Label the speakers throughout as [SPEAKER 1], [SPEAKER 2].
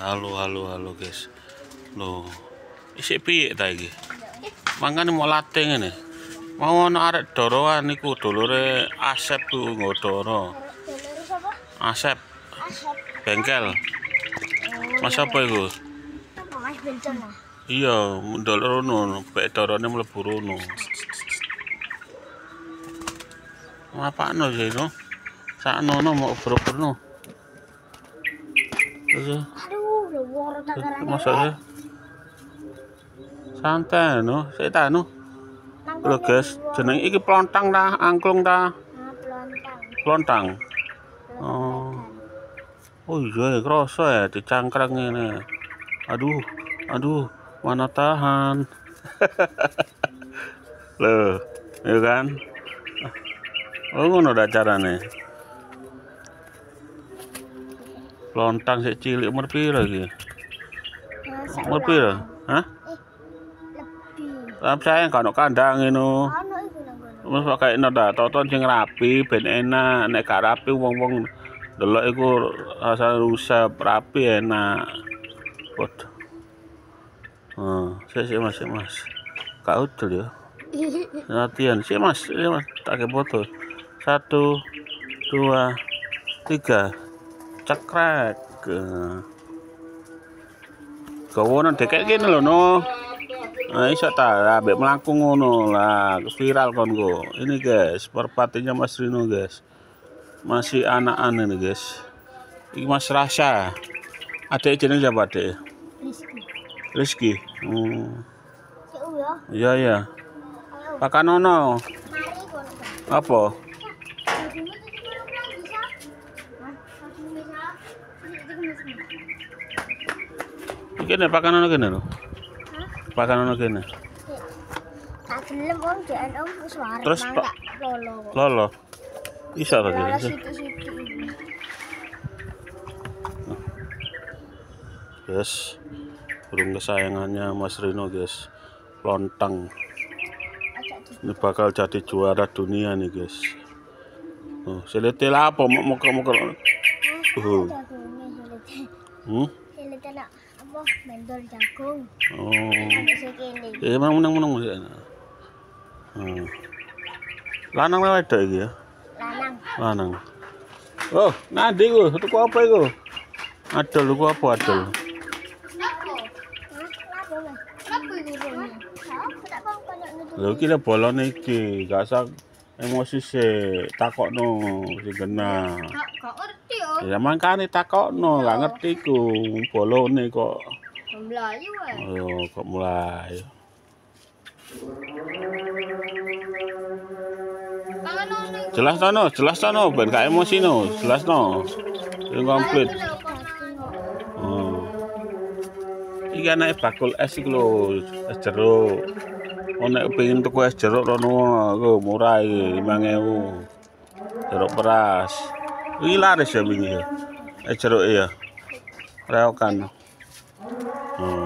[SPEAKER 1] halo halo halo guys. Lo isi piye ta iki? Mangane mau latih ngene. Mau ana arek doroan niku dulure Asep ku nggo doro.
[SPEAKER 2] Dulur sapa?
[SPEAKER 1] Asep. Bengkel. Mas apa iku? Iya ndol rono bek dorone mlebu rono. Apa no sih no? Sakno no mau oper no Sih santai no. Saya tak no.
[SPEAKER 2] Nang
[SPEAKER 1] lho guys jeneng iki plontang ta? Angklung ta?
[SPEAKER 2] Nah, pelontang.
[SPEAKER 1] plontang?
[SPEAKER 2] Pelontang
[SPEAKER 1] Oh. oh iya ya kroso ya dicangkrang ini. Aduh aduh mana tahan? Loh ya kan? Oh ngono dah carane lontang sik cilik umur piro iki umur
[SPEAKER 2] ulang.
[SPEAKER 1] hah
[SPEAKER 2] Eh, lebih.
[SPEAKER 1] Saya nggak ono kandang ngono
[SPEAKER 2] Ono iku
[SPEAKER 1] pakai nada tonton sing rapi ben enak nek gak rapi wong-wong delok iku rasa rusak rapi enak. Waduh. Hmm, sik sik Mas, sik Mas. Kak udel ya. Latihan sik Mas, sik Mas, tak foto. Satu, dua, tiga. Cekrek. Kawonan dekek kene lho no. Nah, iso ta ambek mlaku ngono lah, viral kon go. Ini guys, perpatinya Mas Rino guys. Masih anakan ini guys. Iki Mas Rasha. Adek jeneng siapa adek?
[SPEAKER 2] Rizky.
[SPEAKER 1] Rizky. Hmm.
[SPEAKER 2] Ya.
[SPEAKER 1] Iya iya. Pakanono. Apa?
[SPEAKER 2] Bajumu tuh belum lagi, Sa. Hah? Bajumu bisa? Ini itu bisa.
[SPEAKER 1] Iki nek pakanono kene lho.
[SPEAKER 2] Hah?
[SPEAKER 1] Pakanono kene.
[SPEAKER 2] Tak gelem om jan om wis waras
[SPEAKER 1] Terus, Pak?
[SPEAKER 2] lolo.
[SPEAKER 1] Lolo. Bisa
[SPEAKER 2] sithik-sithik iki.
[SPEAKER 1] Guys. Burung kesayangannya Mas Rino guys. Lontang. Ini bakal jadi juara dunia nih guys. Oh, selete lah apa mau mau Uh. Hmm?
[SPEAKER 2] mendol jagung.
[SPEAKER 1] Oh. Eh, mana menang menang mulia. Hmm. Lanang lewat dah gitu ya.
[SPEAKER 2] Lanang.
[SPEAKER 1] Lanang. Oh, nadi gue, satu kuah apa gue? Adol lu apa adol? Lho kira bolon iki, gak usah emosi se takokno sing genah.
[SPEAKER 2] kena. Gak ngerti yo.
[SPEAKER 1] Ya mangkane takokno, gak ngerti ku bolone kok.
[SPEAKER 2] Melayu eh.
[SPEAKER 1] Oh, kok mulai. Jelas tono, jelas tono, ben gak emosi no, jelas no. Sing komplit. Hmm. Iki anake bakul es iki lho, es jeruk. Oh nek pengen tuku es jeruk rono, aku murah iki 5000. Jeruk peras. Iki laris ya wingi ya. Es jeruk ya. Reokan. Hmm.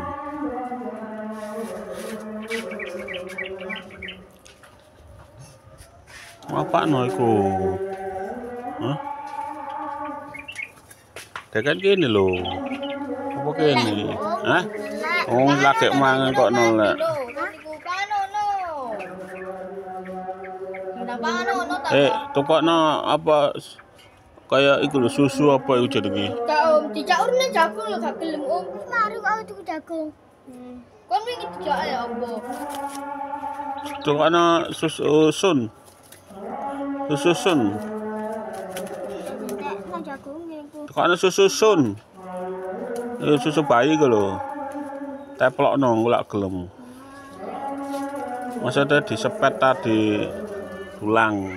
[SPEAKER 1] Apa no iku? Hah? Tekan kene lho. Apa kene? Hah? Oh, lagi mangan kok nolak. Eh, tukokno apa kayak lho susu apa iku jenenge?
[SPEAKER 2] dicaur nih jagung lo gak gelem om. Mari kalau tuku jagung Hmm. Kon mikir dicaur
[SPEAKER 1] oh, ya abo tuh ana
[SPEAKER 2] susun susun tuh ana
[SPEAKER 1] susun susu bayi kalau teplok nong gak gelem. Maksudnya di sepet tadi tulang.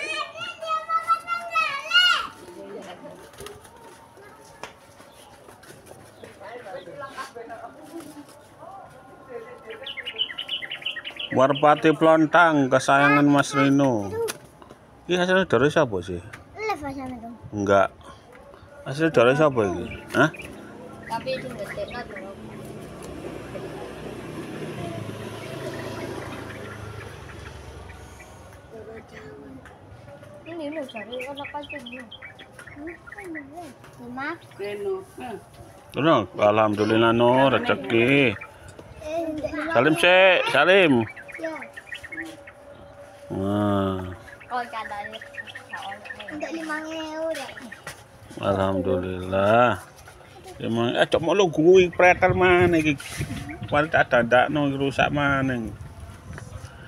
[SPEAKER 1] Warpati Plontang, kesayangan Mas Rino. Ini hasilnya dari siapa sih? Enggak. Hasilnya dari siapa ini? Hah?
[SPEAKER 2] Tapi itu. Ini udah cari
[SPEAKER 1] alhamdulillah no rezeki. Salim sih, Salim.
[SPEAKER 2] Lima euro.
[SPEAKER 1] alhamdulillah. Emang eh cok mau gue pretel mana iki? Wali tak dandakno rusak mana?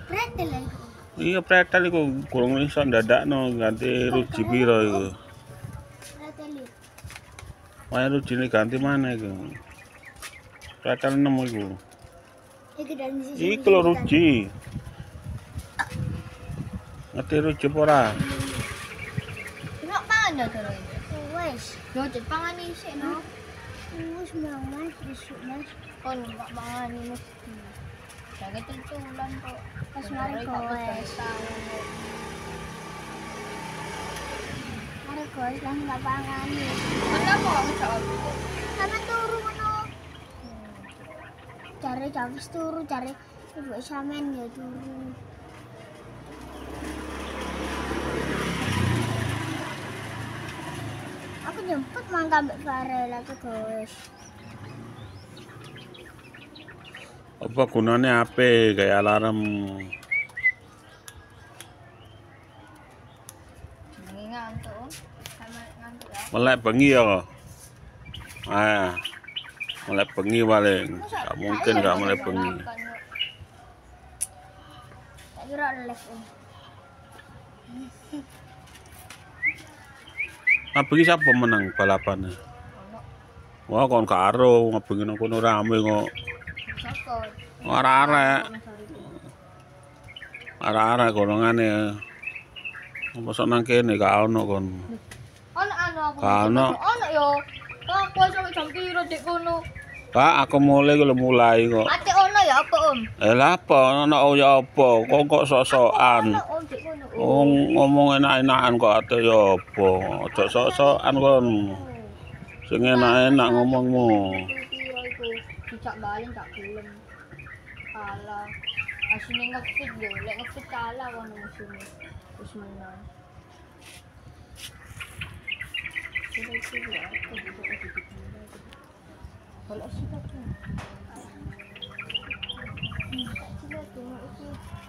[SPEAKER 2] Pretel ya.
[SPEAKER 1] Iya pretel iku kurang iso ndadakno ganti ruji piro iku.
[SPEAKER 2] Pretel ya.
[SPEAKER 1] Wae rujine ganti mana iku? Pretel 6 iku. Iku lho ruji. Ngerti ruji apa ora?
[SPEAKER 2] Enggak pangan dah terus. Wes. Yo Jepang ini sih no. Wes mangan besok mas. Oh enggak mangan ini mesti. Jangan tentulan kok. Pas mari kok wes. Mari kok lah enggak pangan. Mau ngejawab itu? Karena. Cari cabis turu, cari ibu samen ya turu. Aku jemput mangga mbak Farel tuh guys.
[SPEAKER 1] Apa gunanya HP kayak alarm?
[SPEAKER 2] Ngantuk, ya.
[SPEAKER 1] Melek bengi ya. Ah. Melek bengi paling. Gak mungkin gak melek bengi.
[SPEAKER 2] Tak kira live om.
[SPEAKER 1] Nah, bengi siapa menang balapannya? Wah, kon karo ngebengi nang kono rame kok. Ora arek, ora arek golongane. Apa sok nang kene gak ono kon.
[SPEAKER 2] Ono.
[SPEAKER 1] Ono.
[SPEAKER 2] Ono yo. Kok aku sampe jam piro dik kono?
[SPEAKER 1] Pak, aku mulai kalau mulai kok.
[SPEAKER 2] Ate ono ya apa om?
[SPEAKER 1] Eh lah apa ono oh ya apa? Kok kok sok-sokan. Wong ngomong enak-enakan kok ate ya apa? Ojo sok-sokan kon. Sing enak-enak ngomongmu.
[SPEAKER 2] Dijak balik gak gelem. Kalah. Asine ngefit yo, lek ngefit kalah kono musuhnya. Wis menang. Wala siya ka. Wala siya ka.